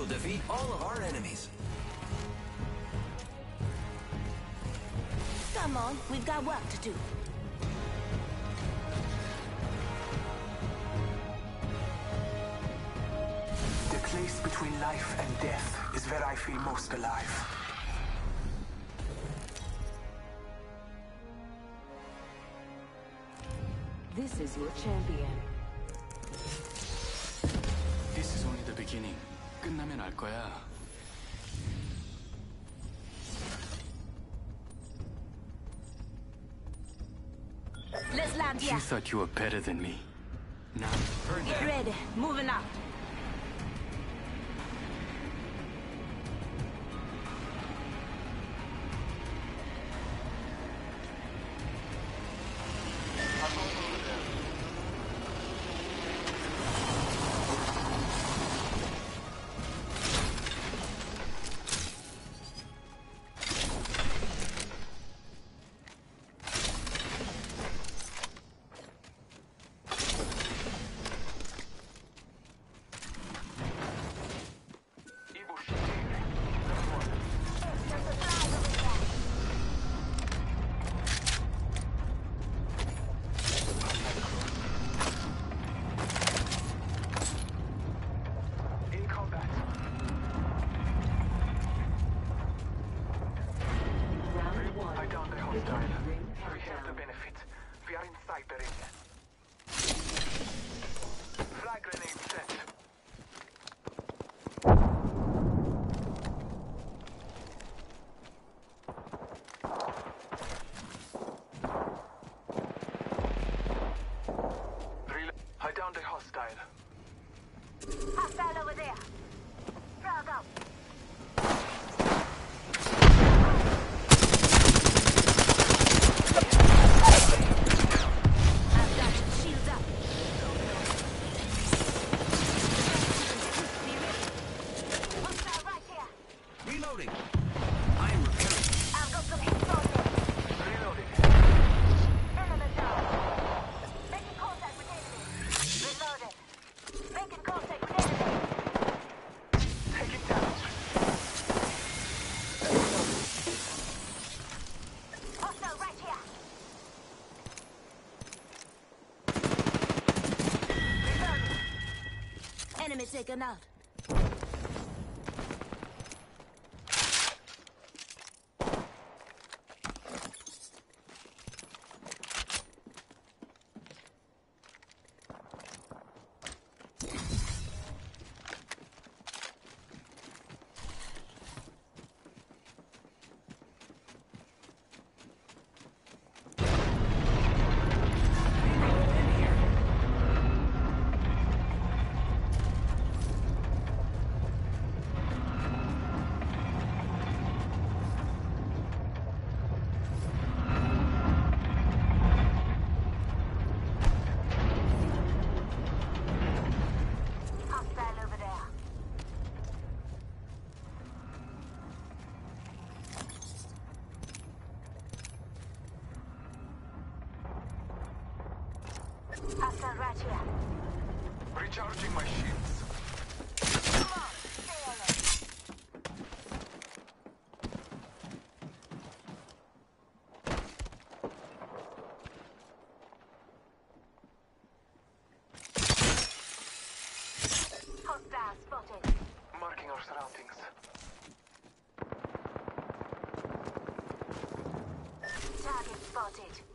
defeat all of our enemies. Come on, we've got work to do. The place between life and death is where I feel most alive. This is your champion. This is only the beginning. 끝나면 알 거야. Let's land here. You thought you were better than me. Now, Get ready. Moving out. Ring. Frag grenade set. Relo- I downed the hostile. Hostile over there. Frag out. Reginald. Here. Recharging my shields. Come on, stay alert. Hostile spotted. Marking our surroundings. Target spotted.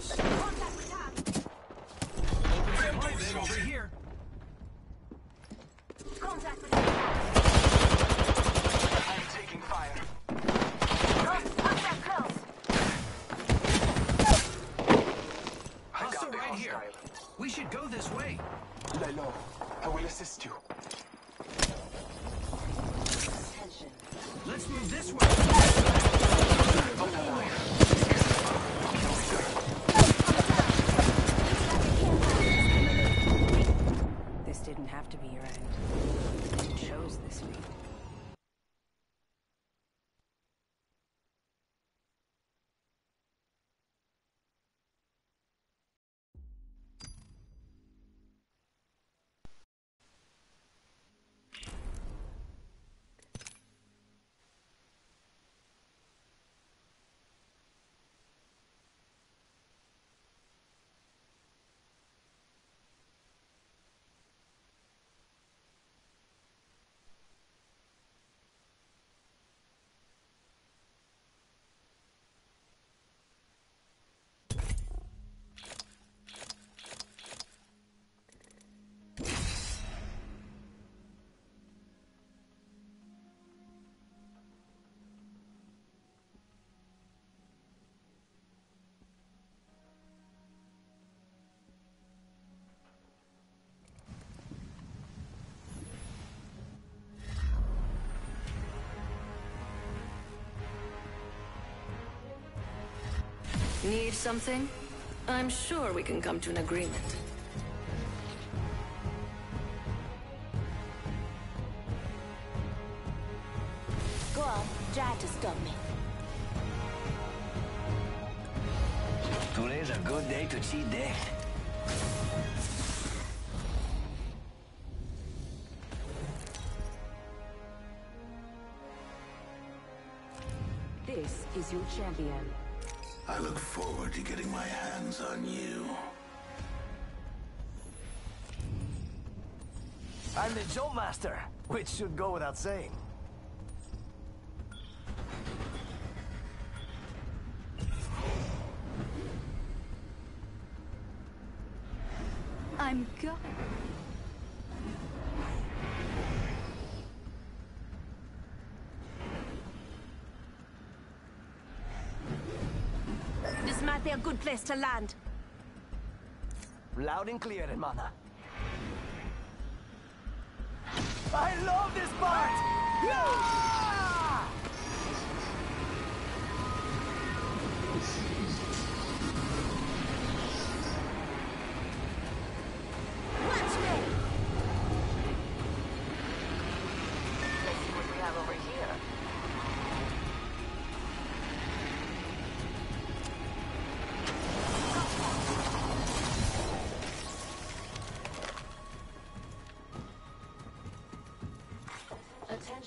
Hostile Need something? I'm sure we can come to an agreement. Go on, try to stop me. Today's a good day to cheat death. This is your champion. I look forward to getting my hands on you. I'm the jump master, which should go without saying. I'm go. This might be a good place to land. Loud and clear, hermana. I love this part! Yeah! Watch me!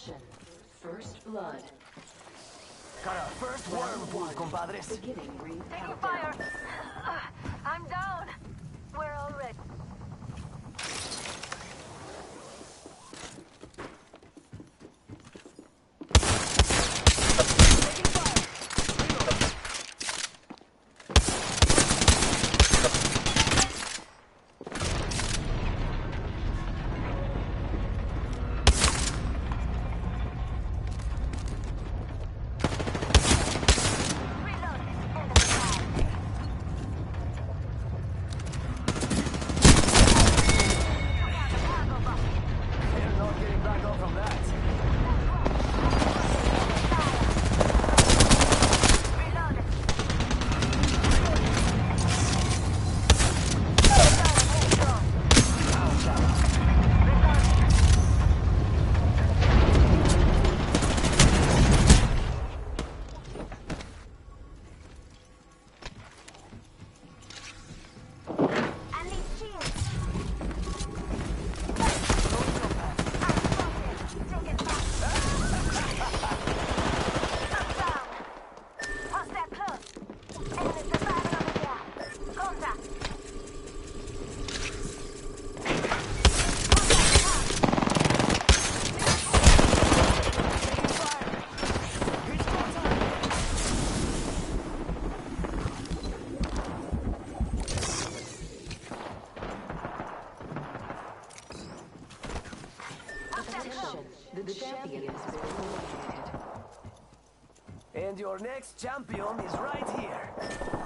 Attention. First blood. Got our first whirlpool, compadres. Beginning ring Taking fire! From that. The champion has been eliminated. And your next champion is right here.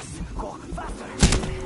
ます。Go faster!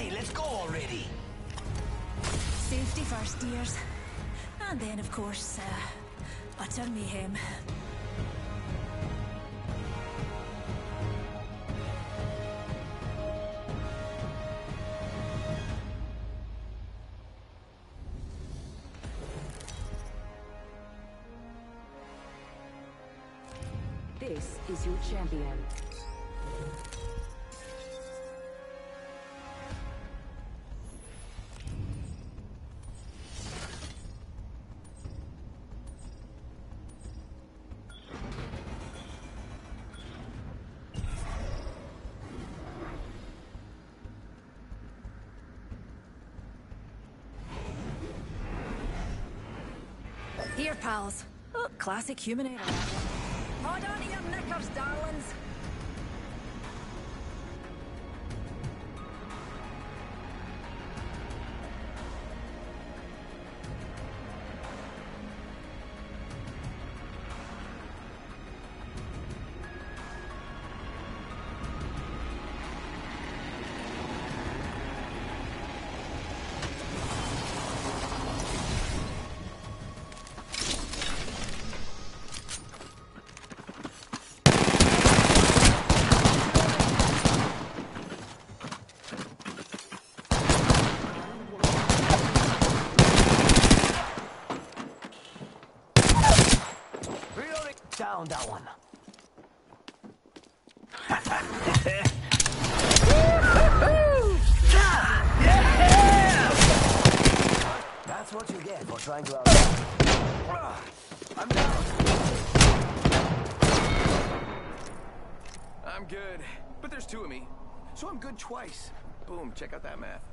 Hey, let's go already! Safety first, dears. And then, of course, uh, utter mayhem. This is your champion. Here, pals. Classic human error. Hold on to your knickers, darlings. Trying to out. I'm down. I'm good, but there's two of me. So I'm good twice. Boom, check out that math.